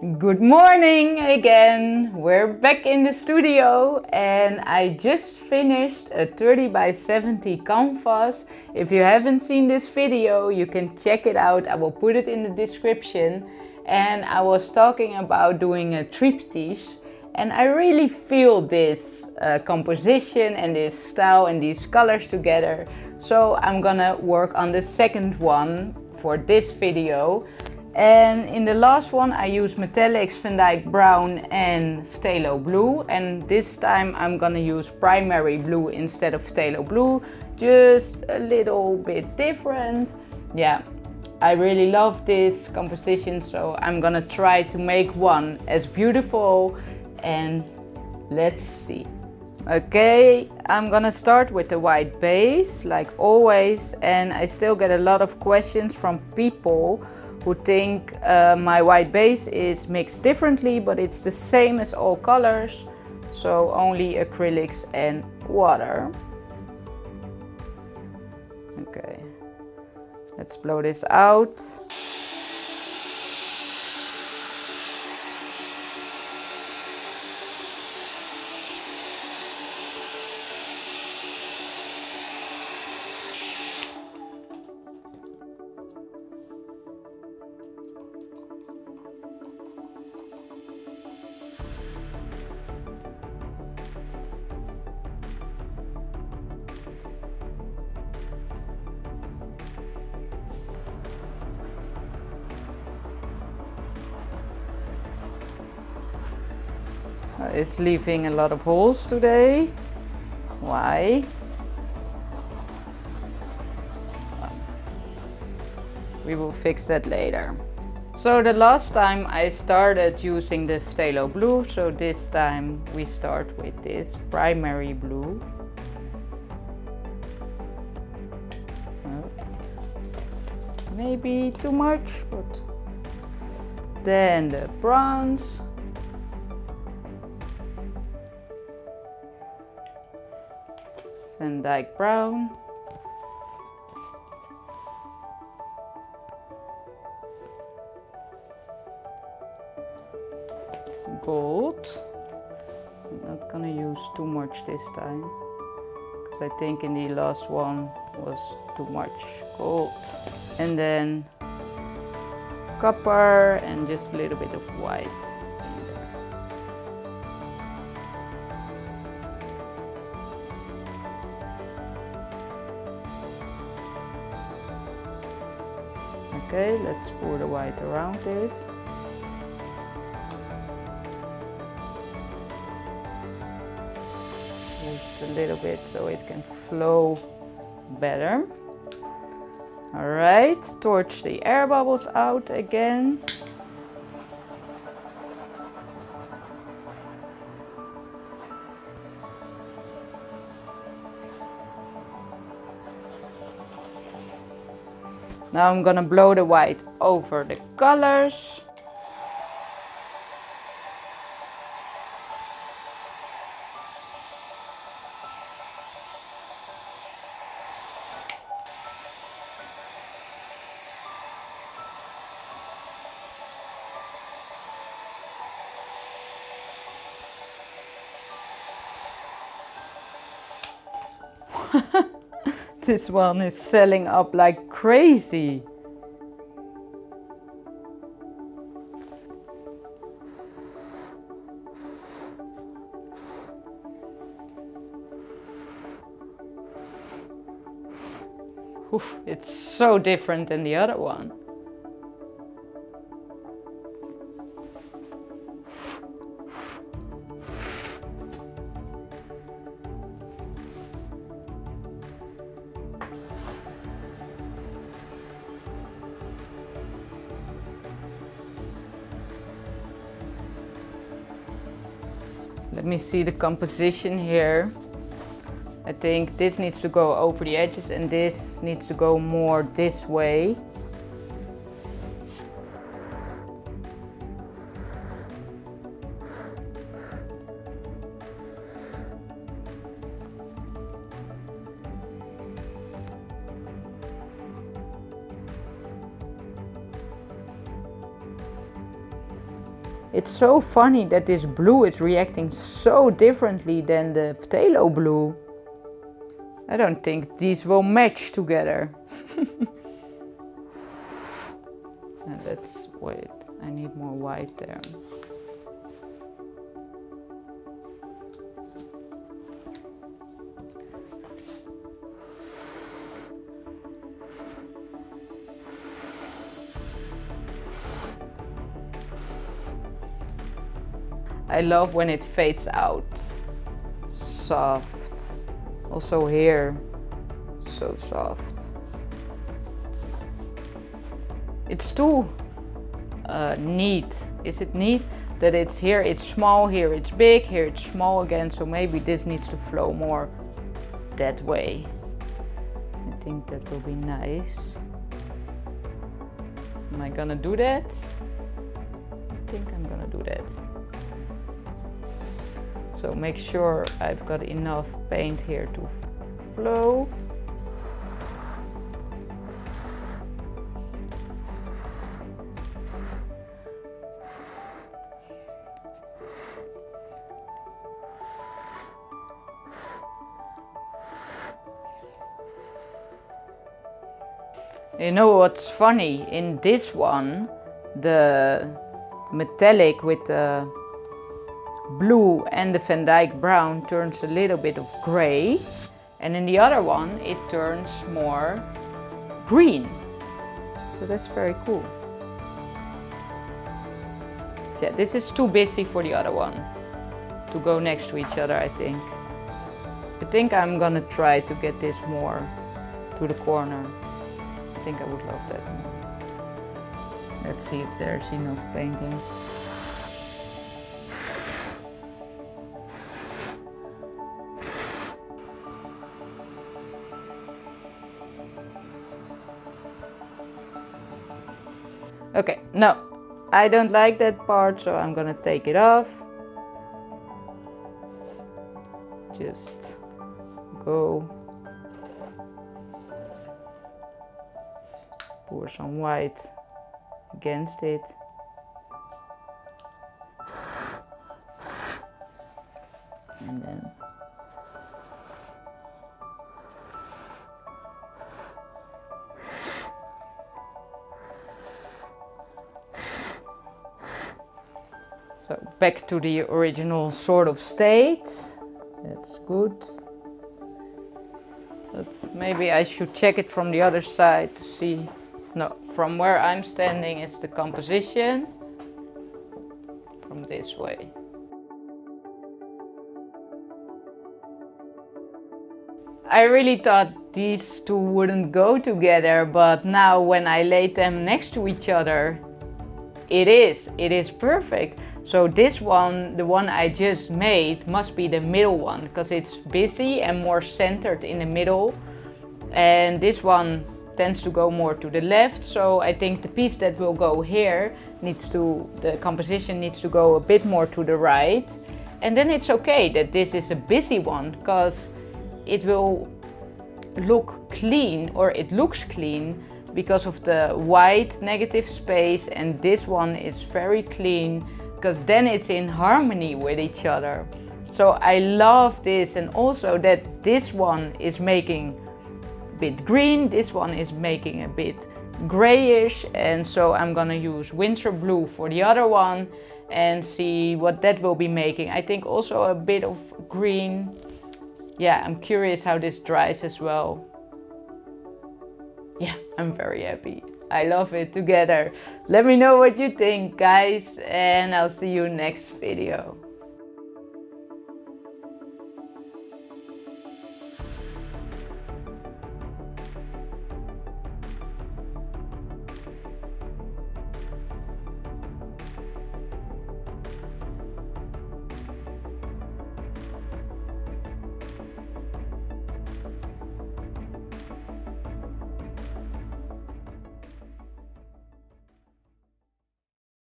Good morning again. We're back in the studio and I just finished a 30 by 70 canvas. If you haven't seen this video, you can check it out. I will put it in the description. And I was talking about doing a triptych and I really feel this uh, composition and this style and these colors together. So I'm gonna work on the second one for this video. And in the last one I used metallics, Van Dyke Brown and Phthalo Blue. And this time I'm gonna use primary blue instead of Phthalo Blue. Just a little bit different. Yeah, I really love this composition so I'm gonna try to make one as beautiful and let's see. Okay, I'm gonna start with the white base like always and I still get a lot of questions from people who think uh, my white base is mixed differently, but it's the same as all colors. So only acrylics and water. Okay, let's blow this out. It's leaving a lot of holes today. Why? We will fix that later. So the last time I started using the Phthalo blue, so this time we start with this primary blue. maybe too much, but then the bronze. Van Dyke Brown. Gold. I'm not gonna use too much this time because I think in the last one was too much gold. And then copper and just a little bit of white. Okay, let's pour the white around this. Just a little bit so it can flow better. All right, torch the air bubbles out again. Now I'm gonna blow the white over the colors. this one is selling up like crazy. Oof, it's so different than the other one. Let me see the composition here. I think this needs to go over the edges and this needs to go more this way. It's so funny that this blue is reacting so differently than the phthalo blue. I don't think these will match together. let's wait, I need more white there. I love when it fades out. Soft. Also here, so soft. It's too uh, neat. Is it neat? That it's here it's small, here it's big, here it's small again. So maybe this needs to flow more that way. I think that will be nice. Am I gonna do that? I think I'm gonna do that. So make sure I've got enough paint here to flow. You know what's funny? In this one, the metallic with the blue and the Van Dyke brown turns a little bit of gray. And in the other one, it turns more green. So that's very cool. Yeah, this is too busy for the other one to go next to each other, I think. I think I'm gonna try to get this more to the corner. I think I would love that. Let's see if there's enough painting. Okay, no, I don't like that part, so I'm gonna take it off. Just go. Pour some white against it. So back to the original sort of state. That's good. But maybe I should check it from the other side to see. No, from where I'm standing is the composition. From this way. I really thought these two wouldn't go together, but now when I laid them next to each other, it is, it is perfect. So this one, the one I just made, must be the middle one because it's busy and more centered in the middle. And this one tends to go more to the left. So I think the piece that will go here needs to, the composition needs to go a bit more to the right. And then it's okay that this is a busy one because it will look clean or it looks clean because of the white negative space and this one is very clean because then it's in harmony with each other. So I love this and also that this one is making a bit green, this one is making a bit grayish and so I'm gonna use winter blue for the other one and see what that will be making. I think also a bit of green. Yeah, I'm curious how this dries as well. Yeah, I'm very happy. I love it together. Let me know what you think guys and I'll see you next video.